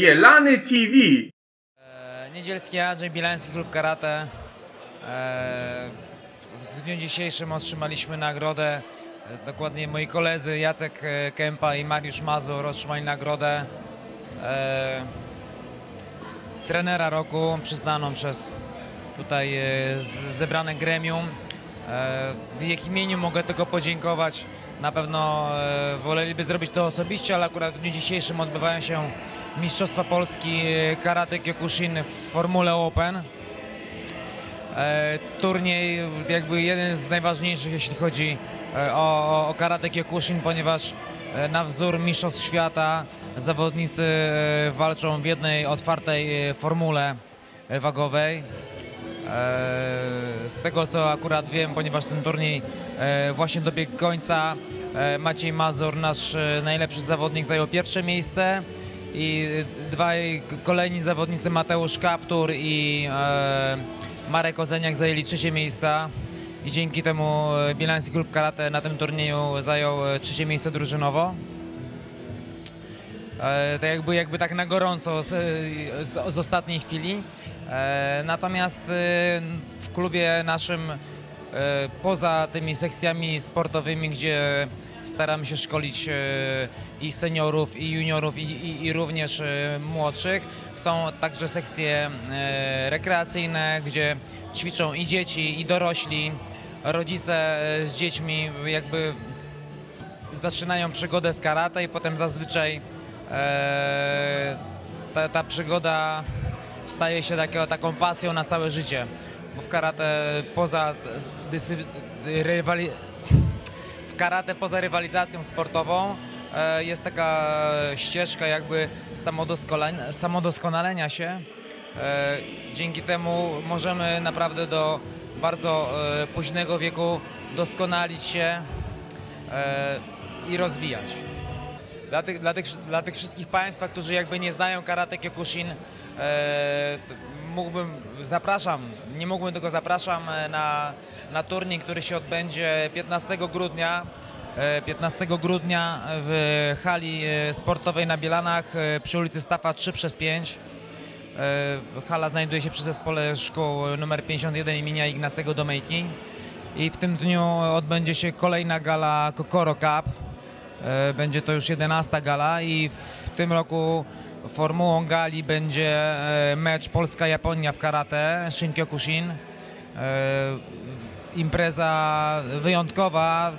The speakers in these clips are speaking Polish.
Bielany TV. E, Niedzielski Andrzej Bielański Klub Karate. E, W dniu dzisiejszym otrzymaliśmy nagrodę. E, Dokładnie moi koledzy Jacek Kępa i Mariusz Mazur otrzymali nagrodę trenera roku przyznaną przez tutaj zebrane gremium. W ich imieniu mogę tylko podziękować. Na pewno woleliby zrobić to osobiście, ale akurat w dniu dzisiejszym odbywają się Mistrzostwa Polski Karate Kyokushin w Formule Open. E, Turniej jakby jeden z najważniejszych, jeśli chodzi e, o, o, karate Kyokushin, ponieważ e, na wzór Mistrzostw Świata zawodnicy walczą w jednej otwartej formule wagowej. Z tego co akurat wiem, ponieważ ten turniej właśnie dobiegł końca, Maciej Mazur, nasz najlepszy zawodnik, zajął pierwsze miejsce i e, dwaj kolejni zawodnicy, Mateusz Kaptur i e, Marek Ozeniak zajęli trzecie miejsca i dzięki temu e, Bielański Klub Karate na tym turnieju zajął e, trzecie miejsce drużynowo. E, jakby, jakby tak na gorąco z, z, z ostatniej chwili. E, natomiast e, w klubie naszym, e, poza tymi sekcjami sportowymi, gdzie staramy się szkolić e, i seniorów, i juniorów, i, i, i również e, młodszych, są także sekcje e, rekreacyjne, gdzie ćwiczą i dzieci, i dorośli. Rodzice z dziećmi jakby zaczynają przygodę z karate i potem zazwyczaj ta, ta przygoda staje się taką, taką pasją na całe życie. Bo w karate poza dyscy, rywali, karate poza rywalizacją sportową e, jest taka ścieżka jakby samodoskonalenia, się. E, dzięki temu możemy naprawdę do bardzo e, późnego wieku doskonalić się i rozwijać. Dla tych, dla, tych, dla tych wszystkich Państwa, którzy jakby nie znają karate Kyokushin, mógłbym, zapraszam, nie mógłbym tylko zapraszam e, na, na turniej, który się odbędzie 15 grudnia. e, 15 grudnia w hali e, sportowej na Bielanach e, przy ulicy Stafa 3 przez 5. E, Hala znajduje się przy zespole szkół nr 51 imienia Ignacego Domejki. I w tym dniu odbędzie się kolejna gala Kokoro Cup. E, Będzie to już 11 gala i w tym roku formułą gali będzie e, mecz Polska-Japonia w karate Shinkyokushin. E, Impreza wyjątkowa.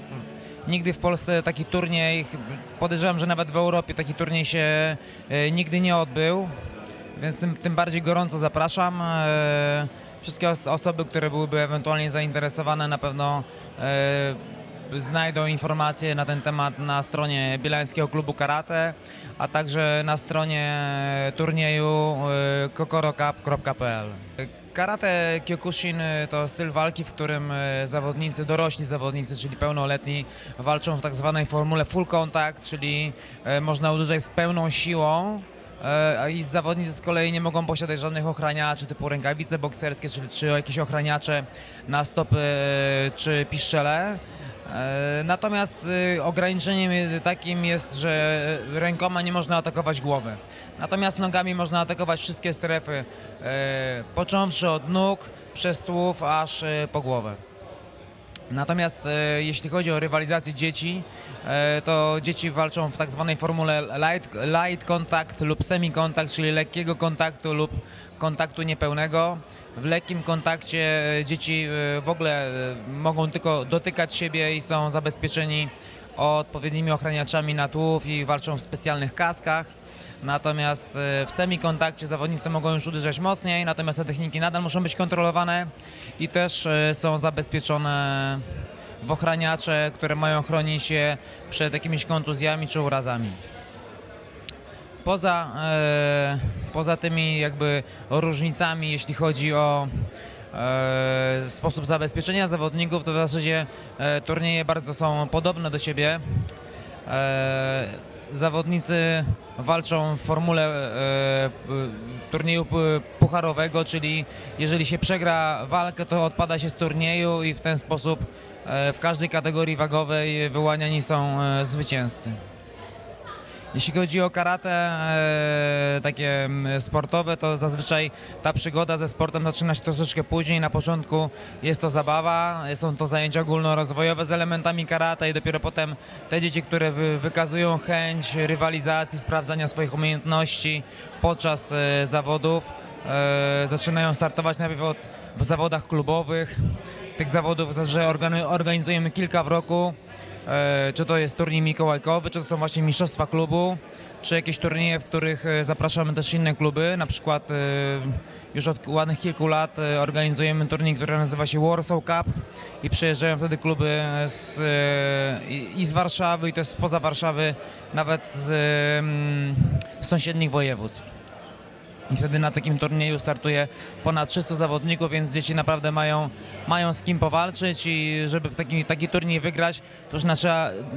Nigdy w Polsce taki turniej, podejrzewam, że nawet w Europie taki turniej się e, nigdy nie odbył. Więc tym, tym bardziej gorąco zapraszam. Wszystkie os- osoby, które byłyby ewentualnie zainteresowane na pewno znajdą informacje na ten temat na stronie Bielańskiego Klubu Karate, a także na stronie turnieju e, kokorocup.pl. Karate Kyokushin to styl walki, w którym e, zawodnicy, dorośli zawodnicy, czyli pełnoletni, walczą w tak zwanej formule full contact, czyli e, można uderzać z pełną siłą, i zawodnicy z kolei nie mogą posiadać żadnych ochraniaczy typu rękawice bokserskie, czyli czy jakieś ochraniacze na stopy czy piszczele. E, Natomiast e, ograniczeniem e, takim jest, że rękoma nie można atakować głowy. Natomiast nogami można atakować wszystkie strefy, e, począwszy od nóg, przez tułów, aż e, po głowę. Natomiast jeśli chodzi o rywalizację dzieci, to dzieci walczą w tak zwanej formule light, light contact lub semi-contact, czyli lekkiego kontaktu lub kontaktu niepełnego. W lekkim kontakcie e, dzieci e, w ogóle e, mogą tylko dotykać siebie i są zabezpieczeni odpowiednimi ochraniaczami na tułów i walczą w specjalnych kaskach. Natomiast w semikontakcie zawodnicy mogą już uderzać mocniej, natomiast te techniki nadal muszą być kontrolowane i też są zabezpieczone w ochraniacze, które mają chronić je przed jakimiś kontuzjami czy urazami. Poza, e, poza tymi jakby różnicami, jeśli chodzi o e, sposób zabezpieczenia zawodników, to w zasadzie e, turnieje bardzo są podobne do siebie. Zawodnicy walczą w formule turnieju pucharowego, czyli jeżeli się przegra walkę, to odpada się z turnieju i w ten sposób w każdej kategorii wagowej wyłaniani są zwycięzcy. Jeśli chodzi o karate e, takie sportowe, to zazwyczaj ta przygoda ze sportem zaczyna się troszeczkę później. Na początku jest to zabawa, są to zajęcia ogólnorozwojowe z elementami karate i dopiero potem te dzieci, które wy, wykazują chęć rywalizacji, sprawdzania swoich umiejętności podczas e, zawodów, e, zaczynają startować najpierw od, w zawodach klubowych. Tych zawodów organi- organizujemy kilka w roku. E, czy to jest turniej mikołajkowy, czy to są właśnie mistrzostwa klubu, czy jakieś turnieje, w których e, zapraszamy też inne kluby. Na przykład e, już od ładnych kilku lat organizujemy turniej, który nazywa się Warsaw Cup i przyjeżdżają wtedy kluby z, i, z Warszawy, i to jest spoza Warszawy, nawet z, mm, z sąsiednich województw. I wtedy na takim turnieju startuje ponad 300 zawodników, więc dzieci naprawdę mają, mają z kim powalczyć i żeby w taki, taki turniej wygrać, to już,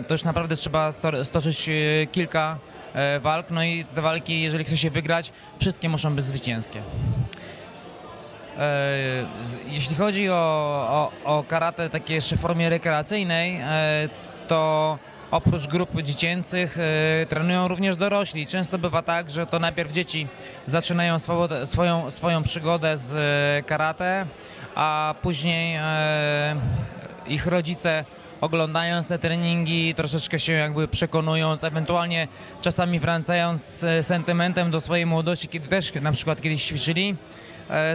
to już naprawdę trzeba sto, stoczyć e, kilka e, walk. No i te walki, jeżeli chce się wygrać, wszystkie muszą być zwycięskie. E, Jeśli chodzi o, o, o karate takie jeszcze w formie rekreacyjnej, to oprócz grup dziecięcych e, trenują również dorośli. Często bywa tak, że to najpierw dzieci zaczynają swobodę, swoją, swoją przygodę z e, karate, a później e, ich rodzice oglądając te treningi, troszeczkę się jakby przekonując, ewentualnie czasami wracając z sentymentem do swojej młodości, kiedy też na przykład kiedyś ćwiczyli,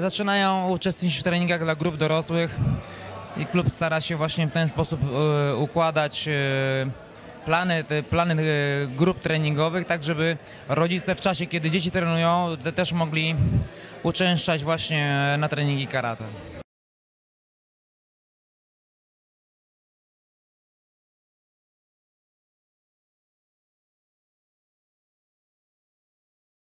zaczynają uczestniczyć w treningach dla grup dorosłych i klub stara się właśnie w ten sposób układać plany, plany e, grup treningowych, tak żeby rodzice w czasie, kiedy dzieci trenują, te też mogli uczęszczać właśnie na treningi karate.